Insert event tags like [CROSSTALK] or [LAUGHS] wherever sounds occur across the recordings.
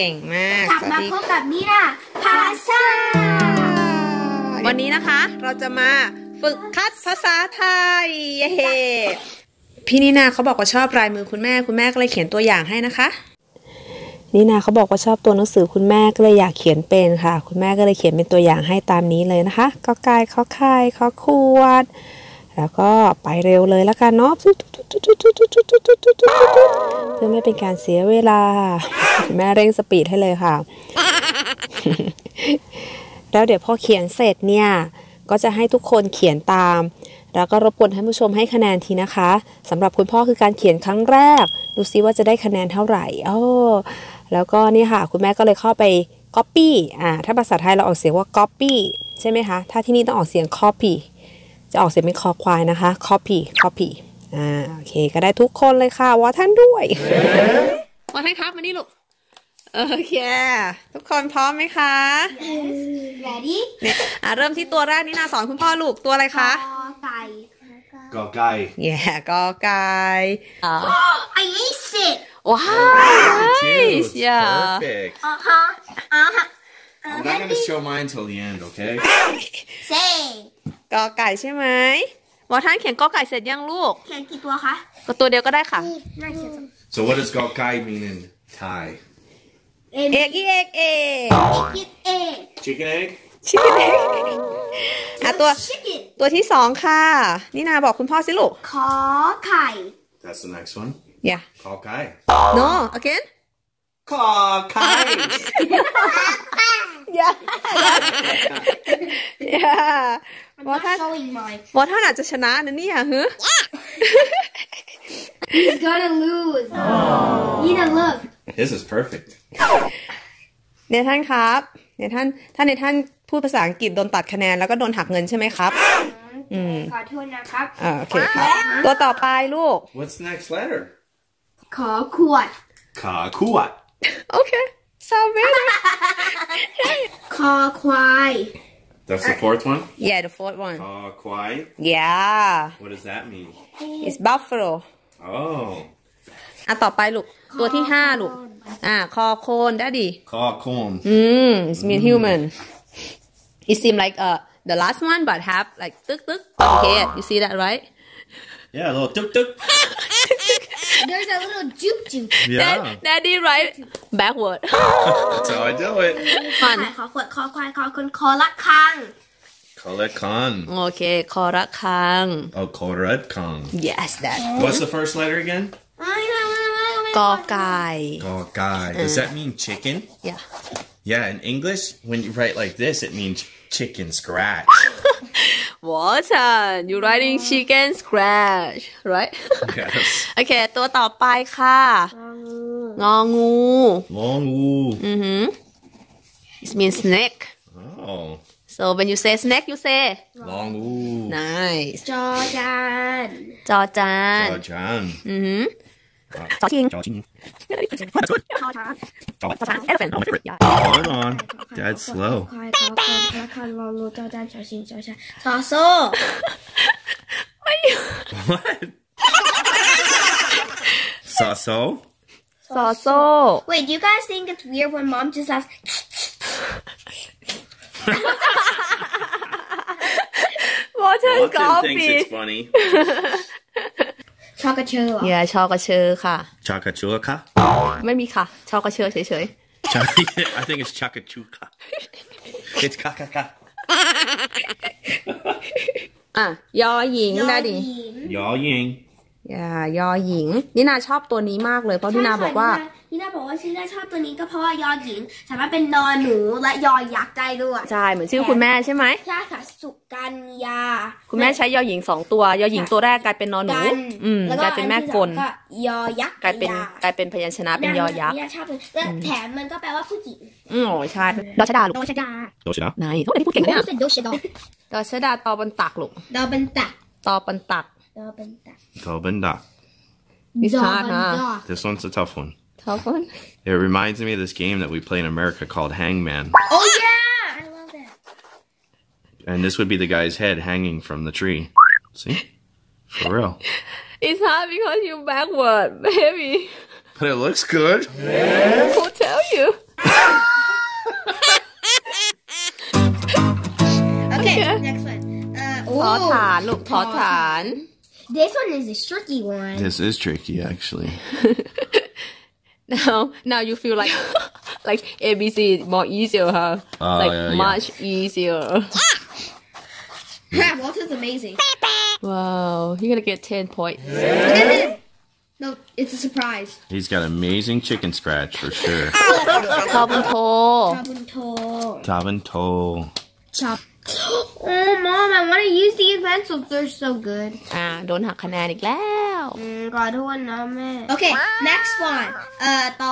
เก่งมากกลับสวัสมาดีพบกับนี่นะภาษา วันนี้นะคะเราจะมาฝึกคัดภาษาไทย เย้พี่นีนาเขาบอกว่าชอบลายมือคุณแม่คุณแม่ก็เลยเขียนตัวอย่างให้นะคะนีนาเขาบอกว่าชอบตัวหนังสือคุณแม่ก็เลยอยากเขียนเป็นค่ะ คุณแม่ก็เลยเขียนเป็นตัวอย่างให้ตามนี้เลยนะคะก็กายข้อไข่ข้อขวด แล้วก็ไปเร็วเลยแล้วกันเนาะเพื่อไม่เป็นการเสียเวลา แม่เร่งสปีดให้เลยค่ะ แล้วเดี๋ยวพอเขียนเสร็จเนี่ย ก็จะให้ทุกคนเขียนตาม แล้วก็รบกวนท่านผู้ชมให้คะแนนทีนะคะสำหรับคุณพ่อคือการเขียนครั้งแรก ดูซิว่าจะได้คะแนนเท่าไหร่อ้แล้วก็นี่ค่ะ คุณแม่ก็เลยเข้าไป copy อ่าถ้าภาษาไทยเราออกเสียงว่า copy ใช่ไหมคะ ถ้าที่นี่ต้องออกเสียง copy จะออกเสียงเป็นคอควายนะคะ copy copy อ่าโอเค ก็ได้ทุกคนเลยค่ะวอท่านด้วยวอท่านครับมานี่ลูกโอเค ทุกคนพร้อมไหมคะแรดี้เนี่ยอะเริ่มที่ตัวแรกนี่นาสอนคุณพ่อลูกตัวอะไรคะไก่ Gogai. แย่กอไก่อ่าไอ้สิว้าว Dude, yeah Perfect. อ่าฮะอ่าฮะ I'm not gonna show mine till the end, okay? เซ่ กอไก่ใช่ไหมวอท่านเขียนกอไก่เสร็จยังลูก เขียนกี่ตัวคะก็ตัวเดียวก็ได้ค่ะ น่าเขียน So what does Gogai mean in Thai? เอ็มเอกอีเอกเอกกิดเอ Chicken egg? ชิคเก้นอะตัว ชิคกี้ตัวที่สองค่ะ นี่นาบอกคุณพ่อสิลูกขอไข่ That's the next one. yeah Gogai. no again Gogai. yeah yeah วอท่าน showing mine วอท่านอาจจะชนะนะเนี่ยฮึ he's gonna lose Nina look This is perfect. เนท่านครับเนท่านถ้าเนท่านพูดภาษาอังกฤษโดนตัดคะแนนแล้วก็โดนหักเงินใช่ไหมครับ อืม ขอโทษนะครับอ่าโอเคครับ ตัวต่อไปลูก What's the next letter? ขอขวด Kakuat. โอเ [LAUGHS] ค sound better [LAUGHS] คอควาย That's the fourth one? yeah the fourth one Kakwai. yeah What does that mean? it's buffalo Oh. อ่ะต่อไปลูก ตัวที่ห้าลูก อ่า คอโคนได้ดิ Kakon. อืม it's mean human it seem like uh the last one but have like ตึกตึก okay you see that right Yeah, a little tuk tuk. [LAUGHS] there's a little juke juke Yeah. That, daddy right backward That's how I do it. ฟัน ขอขวดคอควายคอคนคอละคัง Colette Khan. โอเค คอระคัง Oh, Colette Khan. yes that What's the first letter again? กอไก่ Gogai. Does that mean chicken? yeah Yeah, in English, when you write like this, it means chicken scratch. Watson you writing chicken scratch right yes. โอเค ตัวต่อไปค่ะ งองู Long woo. อือหือ it means snake Oh. so when you say snake you say Long woo. nice จอจาน จอจาน Oh, John. อือหือจอชิง That's good. ชอช้างจอ Talking. Elephant. My favorite. Hold on. Dad's slow. 快逃！快逃！快老路掉蛋，小心脚下。草兽。哎呦。What? Sasso? Sasso. Wait, do you guys think it's weird when mom just has Walton thinks it's funny. [LAUGHS] ชอกระเชอเหรออย่าชอกระเชอค่ะ Chakachuaka? ไม่มีค่ะ ชอกระเชอเฉย Ch- I think it's Chakachuka. It's kakaka. ๆ อะยอหญิงได้ดิ Yaw ying. อย่ายอหญิงนี่นาชอบตัวนี้มากเลยเพราะที่นาบอกว่านี่นาบอกว่าที่นาชอบตัวนี้ก็เพราะว่ายอหญิง สามารถเป็นนอหนูและยอยักษ์ได้ด้วยใช่เหมือนชื่อคุณแม่ใช่ไหมใช่ค่ะสุกัญญาคุณแม่ใช้ยอหญิงสองตัวยอหญิงตัวแรกกลายเป็นนอนหนูกันอืมแล้วกลายเป็นแม่กลอันที่สองยอยักษ์กลายเป็นยกลายเป็นพยัญชนะเป็นยอยักษ์นี่นาชอบเลยและแถมมันก็แปลว่าผู้หญิงอืมโอ้ใช่ดอชดาลูกโดชดา Doshida? ไหนโอ้ยนี่พูดเก่งเนี่ยรู้สึกโดชดาดอชดาตอบนตักลูกดอบันตักตอบนตัก Dorbenta. Dorbenta. It's hard, huh? This one's a tough one. Tough one? It reminds me of this game that we play in America called Hangman. Oh, yeah! I love it. And this would be the guy's head hanging from the tree. See? For real. [LAUGHS] it's hard because you're backward, baby. But it looks good. Yeah. Who'll tell you? [LAUGHS] okay, okay, next one. Uh, ทอฐานลูกทอฐาน this one is a tricky one. This is tricky, actually. [LAUGHS] now, now you feel like [LAUGHS] like ABC is more easier, huh? Uh, like yeah, much easier. Yeah, Walter's amazing. Wow, you're gonna get ten points. No, it's a surprise. He's got amazing chicken scratch for sure. Top and toe. Top and toe. Top and toe. Chop. [GASPS] Oh, Oh, mom, I want to use these pencils. They're so good. อ่าโดนหักคะแนนอีกแล้ว Mm, God, who won that man? Okay, next one. Uh, ทอ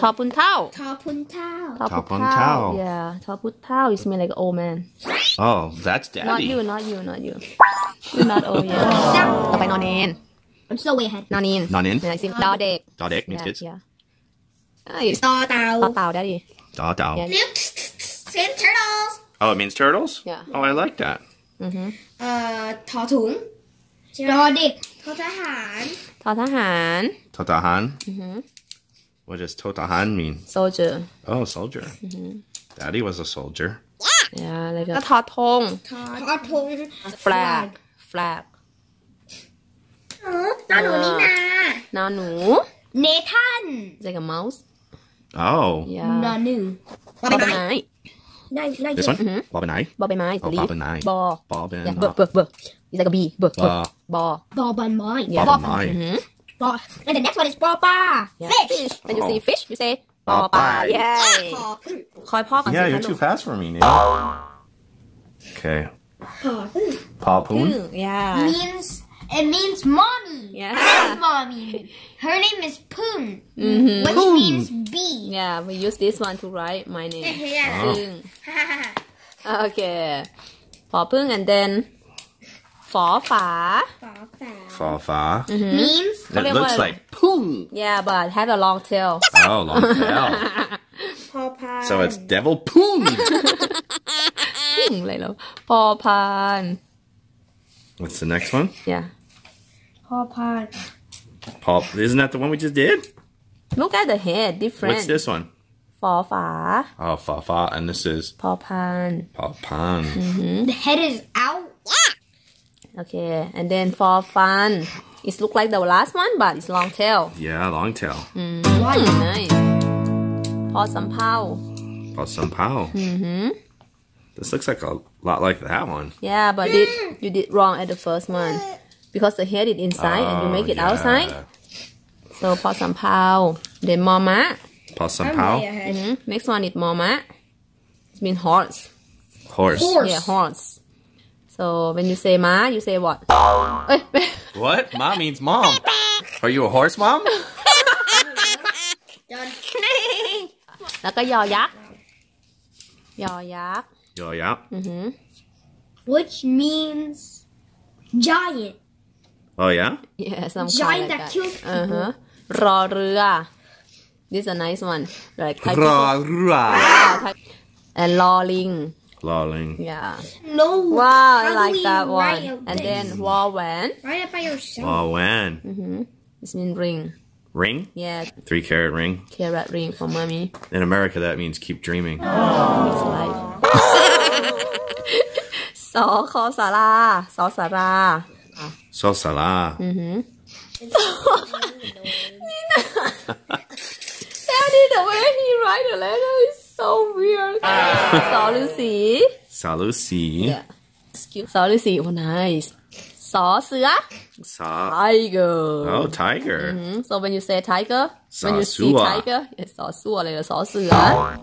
Tao. บุญเท่า Tapuntao. ทอ ทอบุ บุญ ญ เท่า เท่า yeah ทอบุญเท่า is mean like old man Oh, that's not daddy. you not you not you you're not old yet [LAUGHS] ต่อไปนอนเนน I'm so way ahead. นอนนิน Nonin. เนี่ยสิดอเด็ก Dodek means yeah kids. yeah เอ้ย Tao ต่อเต่าได้ดิ Daw dow. Yeah. Same turtles. Oh, it means turtles? Yeah. Oh, I like that. Uh, Tatung. Dodik. Totahan. ทอทหาร Totahan. What does Totahan mean? soldier Oh, soldier. Daddy was a soldier. yeah แล้วก็ทอธง Tatung. flag flag Uh, Nanonina. นอนหนู Nathan. like a mouse Oh. yeah Nanu. บอใบไม้ This one? Bob and I? บอใบไม้ Oh, leaf Bob and I. บอ Bob and yeah เบิร์เบิร์เบิร์ it's like a bee เบิร์เบิร์ Bob. บอ Bob and mine. Yeah. Bob and I. Bob. And the next one is Boba. Yeah. Fish. when you see fish you say ป ป อ อ ป ป ลา ลา yay คอยพ่อก่อนสิ Yeah, คะ you're ลู too ก fast for me, Neil. Okay. Paw Poon? yeah means it means mommy. Yeah. Mommy. Her name is Poon, mm -hmm. which Poon. means bee. Yeah, we use this one to write my name. [LAUGHS] yeah. Ah. Poon. okay. For Poon and then for fa. For fa. Mm -hmm. Means? It looks like Poon. Yeah, but had a long tail. Oh, long [LAUGHS] tail. so it's devil Poon. [LAUGHS] Poon, Lalo. Paw Pan. What's the next one? Yeah. Paw Pod. Paw, isn't that the one we just did? Look at the head, different. What's this one? Fa fa. Oh, fa fa, and this is Paw Pan. Paw Pan. Mm -hmm. The head is out. Yeah. Okay, and then for fun, it look like the last one, but it's long tail. Yeah, long tail. Mm -hmm. Nice. Paw some pow. Paw some pow. Mm hmm This looks like a lot like that one. Yeah, but did, you did wrong at the first one because the head is inside and you make it Oh, outside yeah. so พอสำเภา then มอมะ Pa some I'm pow. way ahead. Mhm. next one is มอมะ it means horse Horse. Horse. yeah horse so when you say ม้า you say what [LAUGHS] เอ้ย What? Mom means mom. Are you a horse, mom? [LAUGHS] Done. แล้วก็ยอยักษ์ยอยักษ์ Yo, yeah. Which means giant. Oh, yeah? yeah some Giant kind like that that kills อือฮะรอเรือ this is a nice one like Thai Ra people ra. Yeah, Thai- and ลอลิง Lolling. yeah No. wow How I do like we that one write and this? then วอแหวน Write it by yourself. Oh, when? this mean ring Ring? yeah Three carat ring. carrot ring for mommy In America, that means keep dreaming. [LAUGHS] It's life [LAUGHS] [LAUGHS] สอคอสาราสอสารา salsa lá. Mm-hmm. [LAUGHS] Nina! Daddy, the way he write a letter is so weird. Salusi. Salusi. Yeah. Excuse. Salusi. Oh, nice. Saw ah? Saw. Tiger. Oh, tiger. Mm-hmm. So when you say tiger, when you see tiger, it's Sasua ah?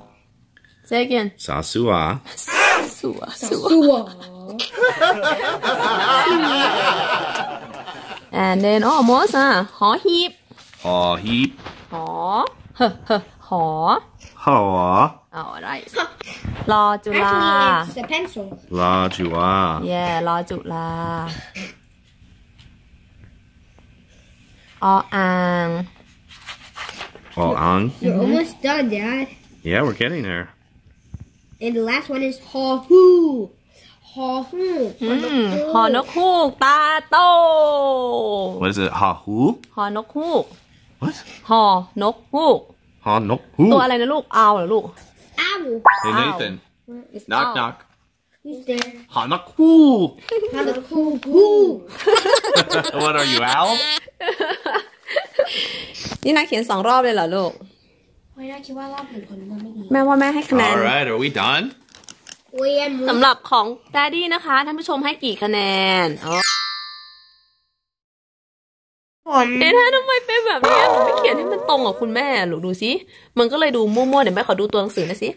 Say again. Sasua. Sasua. Sasua. [LAUGHS] and then almost, huh? Hor heap. Hor heap. Hor. Huh, huh, hor. Hor. All right. La Jula. Actually, it's the pencil. La Jula. Yeah, La Jula. Oh, ang. Oh, ang. You're almost done, Dad. Yeah, we're getting there. And the last one is ha hoo. Haw hoo. หอนกฮูกตาโต What is it? Ha who? หอนกฮูก What? หอนกฮูก Ha nok who? ตัวอะไรนะลูกอาวเหรอลูก Owl. Hey, Ow. Nathan. It's Knock, owl. knock. Who's there? Hanaku. Hanaku. Who? what are you, Al? นี่นาเขียนสองรอบเลยเหรอลูกเฮ้ยน่าคิดว่ารอบหนึ่งคนมันไม่ดี แม่ว่าแม่ให้คะแนน All right, are we done? เวียนสำหรับของด a ดี้นะคะ ท่านผู้ชมให้กี่คะแนนอ๋อผมเอ๊ะถ้าทำไมเป็นแบบนี้หนูไม่เขียนให้มันตรงกับคุณแม่หนูดูสิมันก็เลยดูมั่วๆเดี๋ยวแม่ขอดูตัวหนังสือหน่อยสิ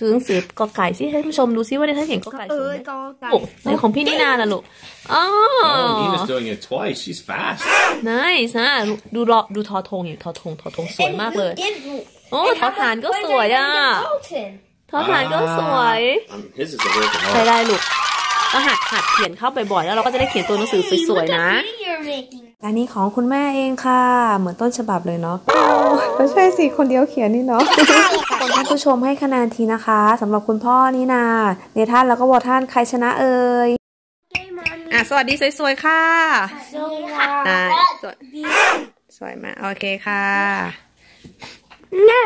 ดูหนังสือกอไก่สิให้ท่านผู้ชมดูสิว่าได้ท่านเขียนกอไก่เอถูกอไหมก็ไก่โอ้ในของพี่นี่นาน่ะลูกอ๋อ Oh, Nina's doing it twice. She's fast. nice นะดูรอดูทอทงอย่างทอทงทอทงสวยมากเลยโอ้ทอฐานก็สวยอะ ทอฐานก็สวย Um, his is a work of ใช้ art. ได้ลูกก็หัดหัดเขียนเข้าบ่อยๆแล้วเราก็จะได้เขียนตัวหนังสือสวยๆนะ You're making อันนี้ของคุณแม่เองค่ะ เหมือนต้นฉบับเลยเนาะก็ใช่สิคนเดียวเขียนนี่เนาะคนท่านผู้ชมให้คะแนนทีนะคะสำหรับคุณพ่อนี่นาเนท่านแล้วก็วอท่านใครชนะเอ่ยอะสวัสดีสวยๆค่ะอะสวยสวยมากโอเคค่ะ No